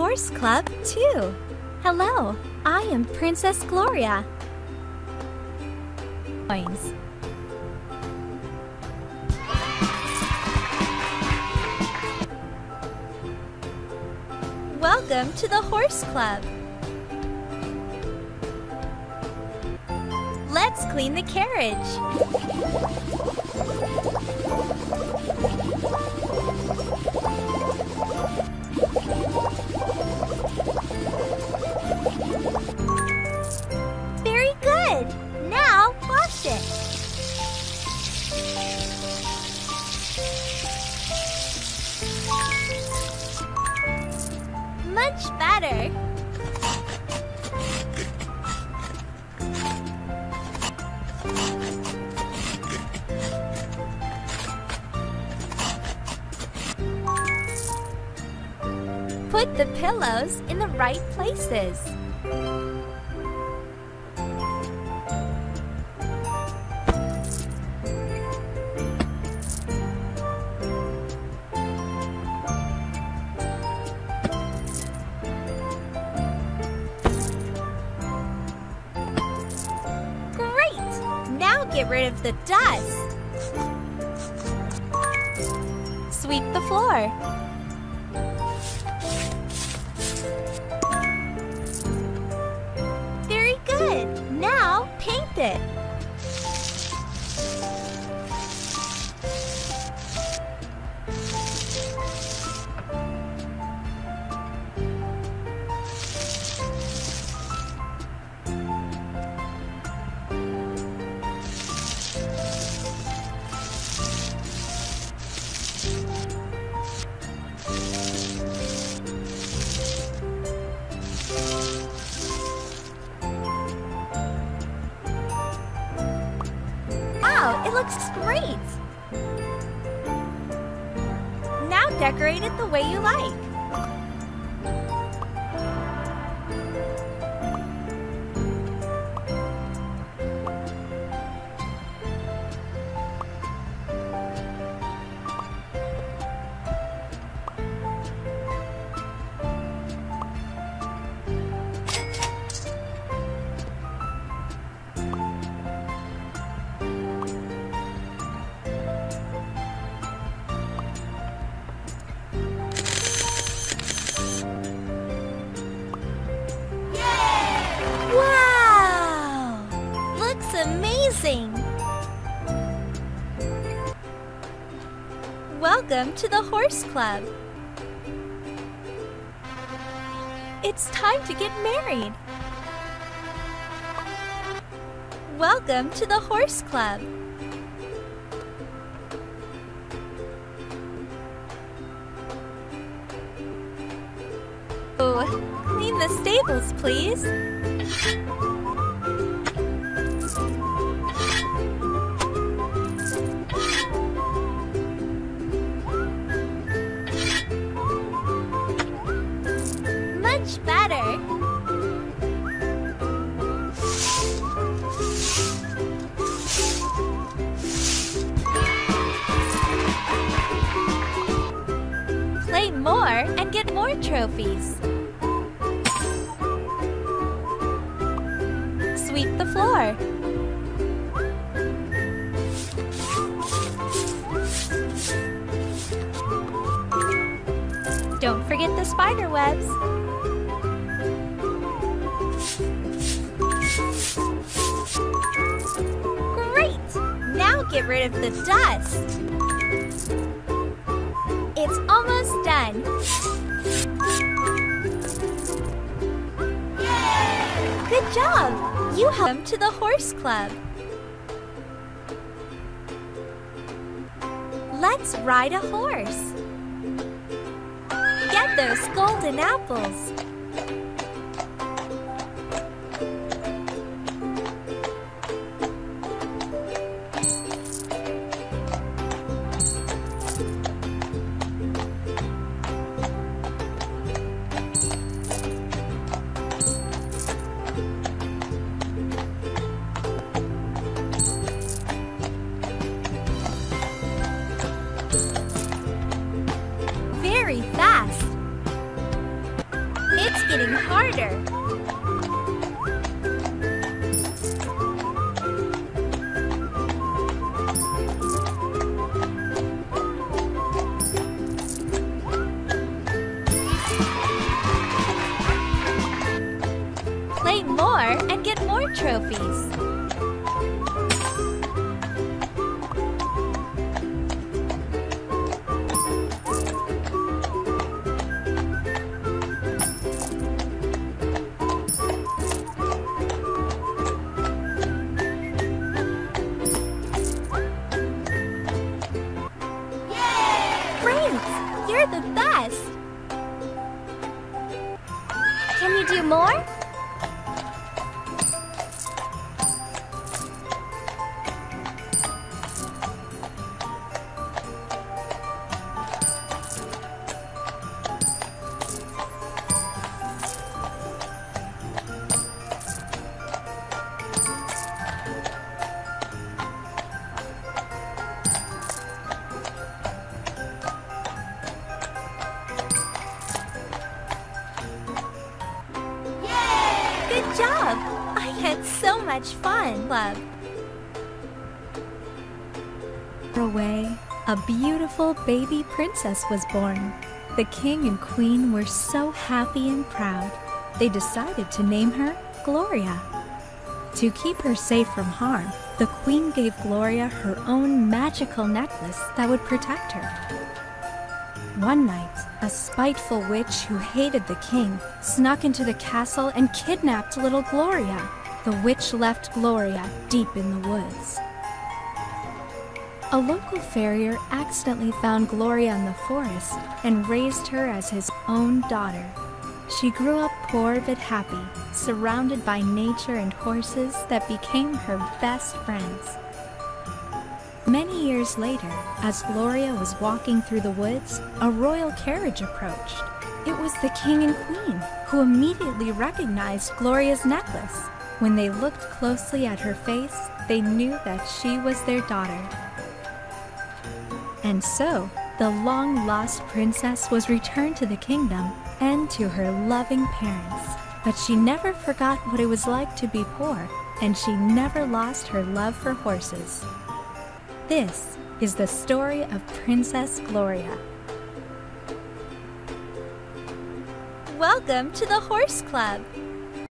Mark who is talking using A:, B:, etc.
A: Horse Club, two. Hello, I am Princess Gloria. Coins. Welcome to the Horse Club. Let's clean the carriage. Much better. Put the pillows in the right places. Get rid of the dust. Sweep the floor. Decorate it the way you like. Welcome to the Horse Club. It's time to get married. Welcome to the Horse Club. Oh, clean the stables, please. More trophies. Sweep the floor. Don't forget the spider webs. Great! Now get rid of the dust. It's almost done. Good job! You helped to the horse club. Let's ride a horse. Get those golden apples. Trophies. You're the best. Can you do more? Much fun, Club. Away, a beautiful baby princess was born. The king and queen were so happy and proud, they decided to name her Gloria. To keep her safe from harm, the queen gave Gloria her own magical necklace that would protect her. One night, a spiteful witch who hated the king snuck into the castle and kidnapped little Gloria. The witch left Gloria deep in the woods. A local farrier accidentally found Gloria in the forest and raised her as his own daughter. She grew up poor but happy, surrounded by nature and horses that became her best friends. Many years later, as Gloria was walking through the woods, a royal carriage approached. It was the king and queen, who immediately recognized Gloria's necklace. When they looked closely at her face, they knew that she was their daughter. And so, the long lost princess was returned to the kingdom and to her loving parents. But she never forgot what it was like to be poor, and she never lost her love for horses. This is the story of Princess Gloria. Welcome to the Horse Club.